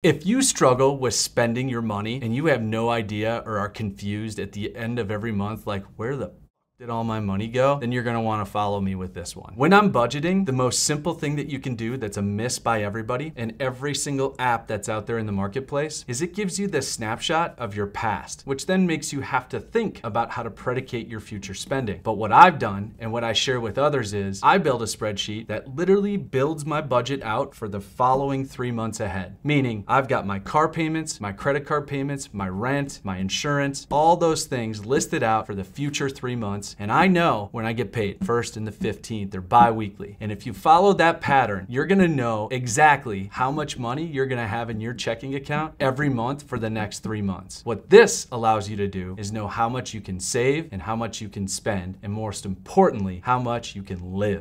If you struggle with spending your money and you have no idea or are confused at the end of every month, like where the did all my money go? Then you're gonna wanna follow me with this one. When I'm budgeting, the most simple thing that you can do that's a miss by everybody and every single app that's out there in the marketplace is it gives you the snapshot of your past, which then makes you have to think about how to predicate your future spending. But what I've done and what I share with others is I build a spreadsheet that literally builds my budget out for the following three months ahead. Meaning I've got my car payments, my credit card payments, my rent, my insurance, all those things listed out for the future three months And I know when I get paid, first and the 15th, or bi weekly. And if you follow that pattern, you're gonna know exactly how much money you're gonna have in your checking account every month for the next three months. What this allows you to do is know how much you can save and how much you can spend, and most importantly, how much you can live.